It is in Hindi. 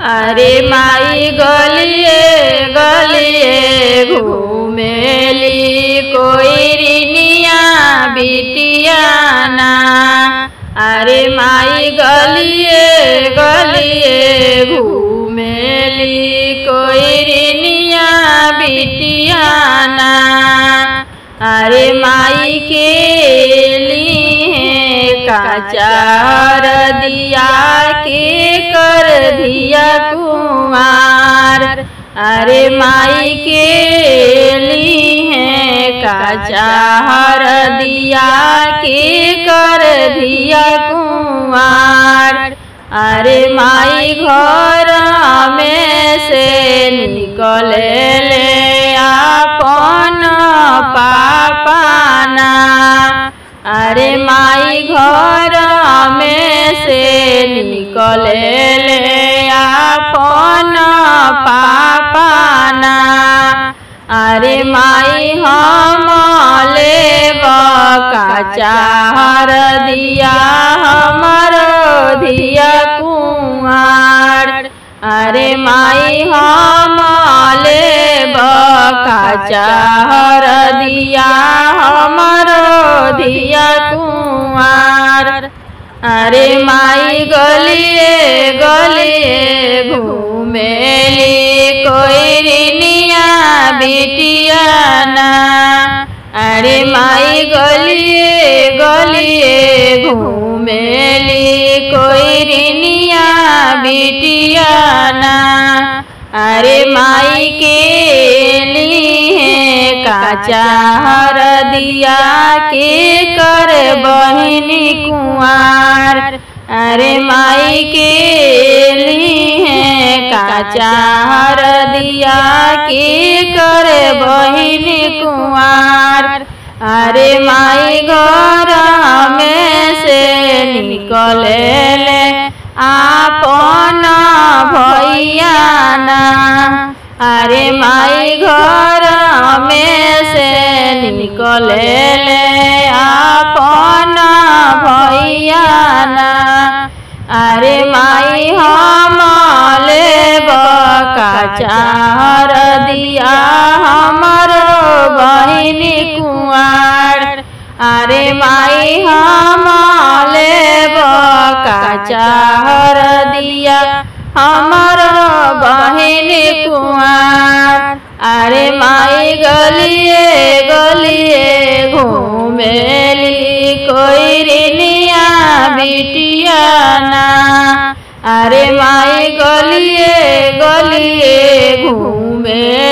अरे माई गलिए गलिए घूमेली, कोई रिनिया बिटिया ना। अरे माई गलिए गलिए घूमेली, कोई रिनिया बिटिया ना। अरे माई के लिए काचार दिया के अरे माई के ली है लिए काचार दिया के कर दिया कुमार अरे माई घर में से निकले ले अपन पापाना। अरे माई घर में से निकले ले अपन पापाना। अरे माई हम ले चाहर दिया हमर धिया कुआर अरे माई हम ले चाहर दिया हमर धिया कुआर अरे माई गलिए गलिए घूमेली कोई माई गलिए गलिए घूमेली, कोई रिनिया बिटिया ना अरे माई के लिए काचार दिया के कर बहिनी कुआर अरे माई के लिए काचार दिया के कर बहिनी कुआर अरे माई घर में से निकले ले आपन भैया ना अरे माई घर में से निकले ले आपन भैया ना अरे माई माई हम ले चार दिया हमार बहिनी कुआर अरे माई गलिए गलिए घूमेली कोई रिनिया बिटिया ना अरे माई गलिए गलिए कोई